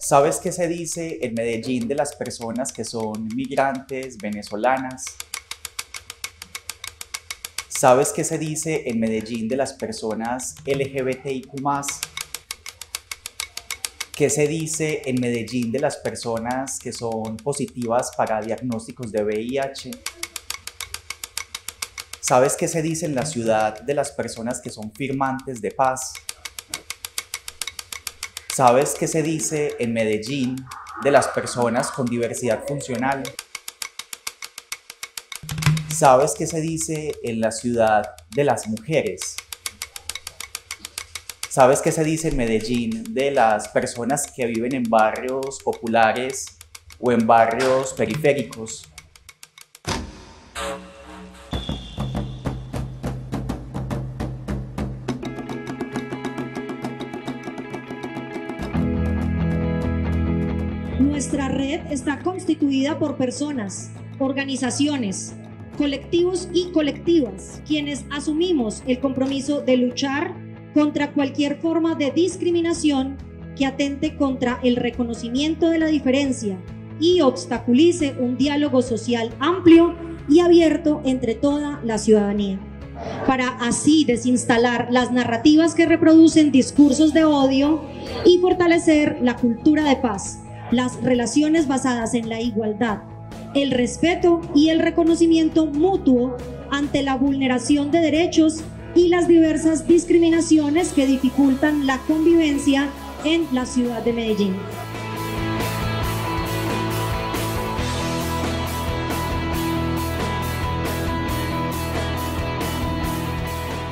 ¿Sabes qué se dice en Medellín de las personas que son migrantes venezolanas? ¿Sabes qué se dice en Medellín de las personas LGBTIQ? ¿Qué se dice en Medellín de las personas que son positivas para diagnósticos de VIH? ¿Sabes qué se dice en la ciudad de las personas que son firmantes de paz? ¿Sabes qué se dice en Medellín de las personas con diversidad funcional? ¿Sabes qué se dice en la ciudad de las mujeres? ¿Sabes qué se dice en Medellín de las personas que viven en barrios populares o en barrios periféricos? Nuestra red está constituida por personas, organizaciones, colectivos y colectivas, quienes asumimos el compromiso de luchar contra cualquier forma de discriminación que atente contra el reconocimiento de la diferencia y obstaculice un diálogo social amplio y abierto entre toda la ciudadanía, para así desinstalar las narrativas que reproducen discursos de odio y fortalecer la cultura de paz las relaciones basadas en la igualdad, el respeto y el reconocimiento mutuo ante la vulneración de derechos y las diversas discriminaciones que dificultan la convivencia en la ciudad de Medellín.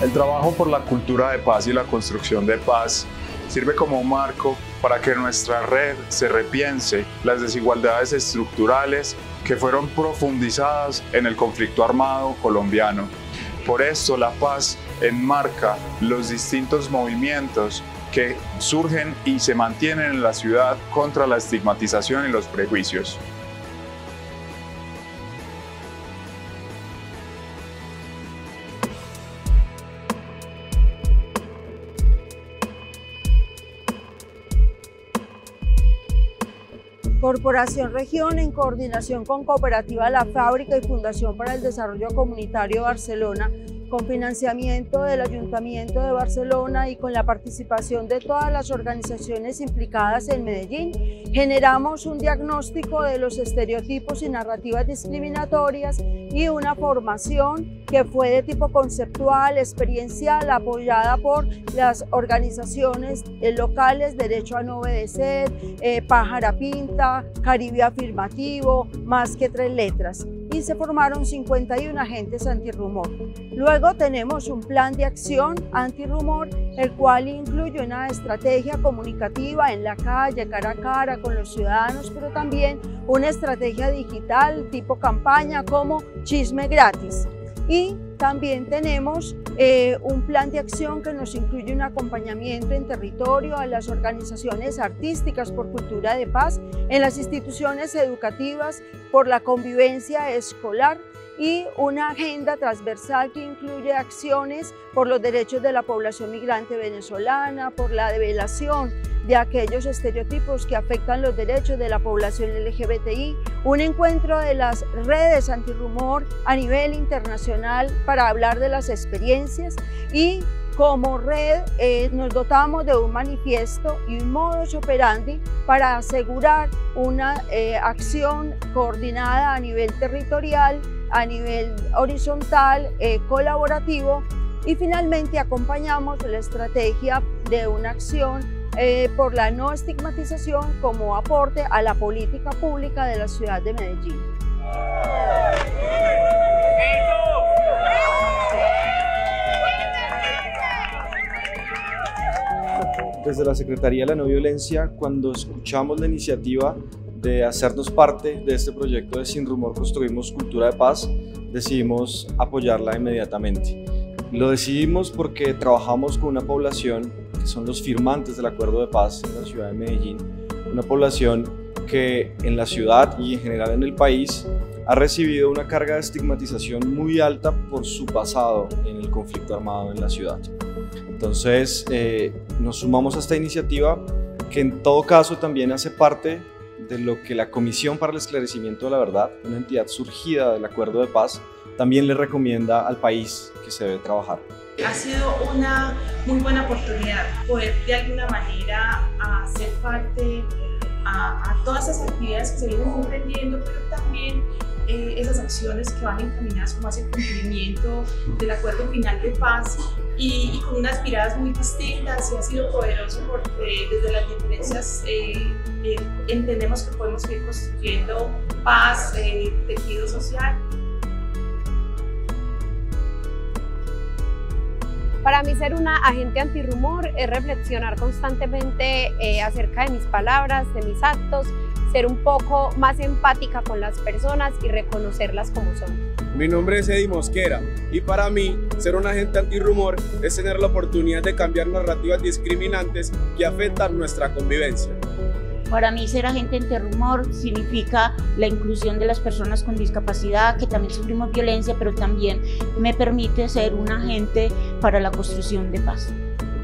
El trabajo por la cultura de paz y la construcción de paz sirve como marco para que nuestra red se repiense las desigualdades estructurales que fueron profundizadas en el conflicto armado colombiano. Por esto la paz enmarca los distintos movimientos que surgen y se mantienen en la ciudad contra la estigmatización y los prejuicios. Corporación Región, en coordinación con Cooperativa La Fábrica y Fundación para el Desarrollo Comunitario Barcelona, con financiamiento del Ayuntamiento de Barcelona y con la participación de todas las organizaciones implicadas en Medellín, generamos un diagnóstico de los estereotipos y narrativas discriminatorias y una formación que fue de tipo conceptual, experiencial, apoyada por las organizaciones eh, locales Derecho a no obedecer, eh, Pájara Pinta, Caribe Afirmativo, Más que tres letras se formaron 51 agentes antirrumor. Luego tenemos un plan de acción antirrumor, el cual incluye una estrategia comunicativa en la calle, cara a cara con los ciudadanos, pero también una estrategia digital tipo campaña como chisme gratis. Y también tenemos eh, un plan de acción que nos incluye un acompañamiento en territorio a las organizaciones artísticas por cultura de paz, en las instituciones educativas por la convivencia escolar y una agenda transversal que incluye acciones por los derechos de la población migrante venezolana, por la develación de aquellos estereotipos que afectan los derechos de la población LGBTI, un encuentro de las redes antirrumor a nivel internacional para hablar de las experiencias y como red eh, nos dotamos de un manifiesto y un modus operandi para asegurar una eh, acción coordinada a nivel territorial, a nivel horizontal, eh, colaborativo y finalmente acompañamos la estrategia de una acción eh, por la no estigmatización como aporte a la política pública de la ciudad de Medellín. Desde la Secretaría de la No Violencia, cuando escuchamos la iniciativa de hacernos parte de este proyecto de Sin Rumor Construimos Cultura de Paz, decidimos apoyarla inmediatamente. Lo decidimos porque trabajamos con una población que son los firmantes del acuerdo de paz en la ciudad de Medellín, una población que en la ciudad y en general en el país ha recibido una carga de estigmatización muy alta por su pasado en el conflicto armado en la ciudad. Entonces eh, nos sumamos a esta iniciativa que en todo caso también hace parte de lo que la Comisión para el Esclarecimiento de la Verdad, una entidad surgida del Acuerdo de Paz, también le recomienda al país que se debe trabajar. Ha sido una muy buena oportunidad poder de alguna manera hacer parte a, todas esas actividades que se vienen emprendiendo, pero también eh, esas acciones que van encaminadas como hacia el cumplimiento del acuerdo final de paz y, con unas miradas muy distintas y ha sido poderoso porque desde las diferencias eh, entendemos que podemos seguir construyendo paz, eh, tejido social. Para mí ser una agente antirrumor es reflexionar constantemente eh, acerca de mis palabras, de mis actos, ser un poco más empática con las personas y reconocerlas como son. Mi nombre es Eddie Mosquera y para mí ser un agente antirrumor es tener la oportunidad de cambiar narrativas discriminantes que afectan nuestra convivencia. Para mí ser agente antirrumor significa la inclusión de las personas con discapacidad, que también sufrimos violencia, pero también me permite ser un agente para la construcción de paz.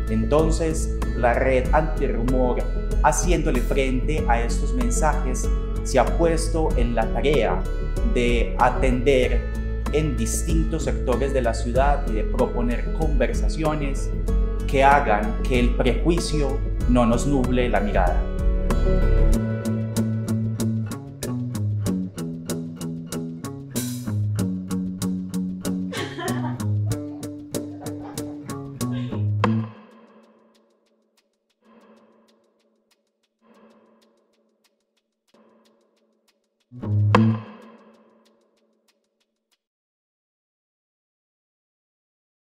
Entonces, la red antirrumor, haciéndole frente a estos mensajes, se ha puesto en la tarea de atender en distintos sectores de la ciudad y de proponer conversaciones que hagan que el prejuicio no nos nuble la mirada.